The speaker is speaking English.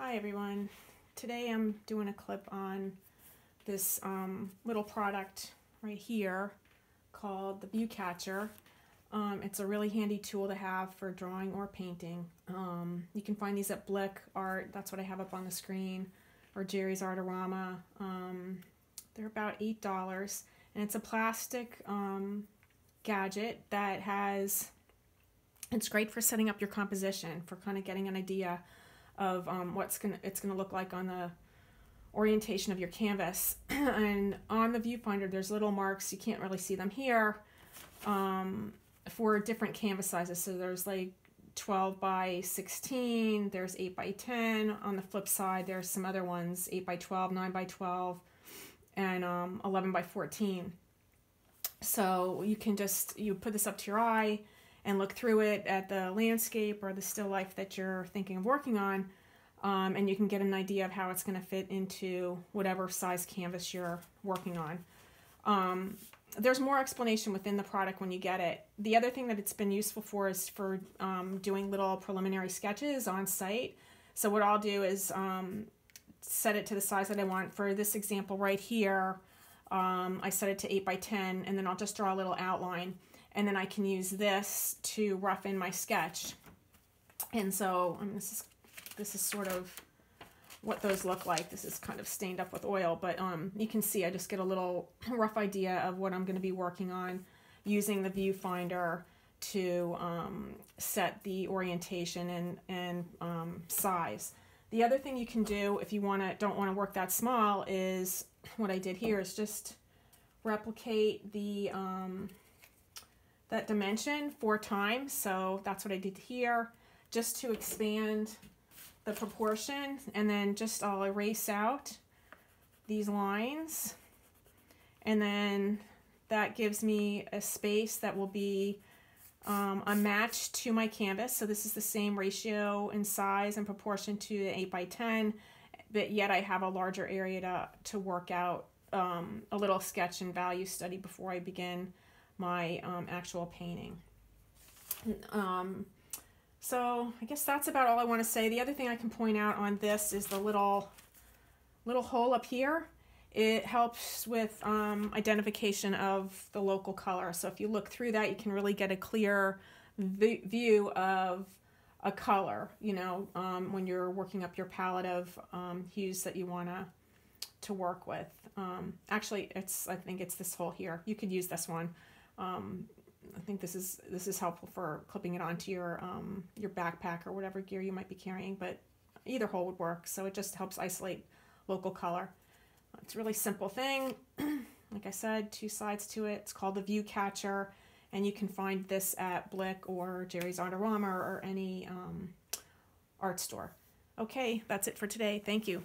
Hi everyone. Today I'm doing a clip on this um, little product right here called the View Catcher. Um, it's a really handy tool to have for drawing or painting. Um, you can find these at Blick Art, that's what I have up on the screen, or Jerry's Artorama. Um, they're about $8 and it's a plastic um, gadget that has, it's great for setting up your composition, for kind of getting an idea of um, what's gonna it's gonna look like on the orientation of your canvas. and on the viewfinder, there's little marks. You can't really see them here um, for different canvas sizes. So there's like 12 by 16. There's 8 by 10. On the flip side, there's some other ones: 8 by 12, 9 by 12, and um, 11 by 14. So you can just you put this up to your eye and look through it at the landscape or the still life that you're thinking of working on. Um, and you can get an idea of how it's going to fit into whatever size canvas you're working on. Um, there's more explanation within the product when you get it. The other thing that it's been useful for is for um, doing little preliminary sketches on site. So what I'll do is um, set it to the size that I want. For this example right here, um, I set it to 8 by 10 and then I'll just draw a little outline and then I can use this to rough in my sketch. And so mean, this is this is sort of what those look like. This is kind of stained up with oil, but um, you can see I just get a little rough idea of what I'm going to be working on using the viewfinder to um, set the orientation and, and um, size. The other thing you can do if you want to don't want to work that small is what I did here is just replicate the um, that dimension four times. So that's what I did here, just to expand the proportion. And then just I'll erase out these lines. And then that gives me a space that will be um, a match to my canvas. So this is the same ratio in size and proportion to the 8 by 10, but yet I have a larger area to, to work out um, a little sketch and value study before I begin my um, actual painting. Um, so I guess that's about all I want to say. The other thing I can point out on this is the little little hole up here. It helps with um, identification of the local color. So if you look through that, you can really get a clear view of a color, you know, um, when you're working up your palette of um, hues that you want to to work with. Um, actually, it's I think it's this hole here. You could use this one. Um, I think this is this is helpful for clipping it onto your um, your backpack or whatever gear you might be carrying, but either hole would work. So it just helps isolate local color. It's a really simple thing. like I said, two sides to it. It's called the View Catcher, and you can find this at Blick or Jerry's Artorama or any um, art store. Okay, that's it for today. Thank you.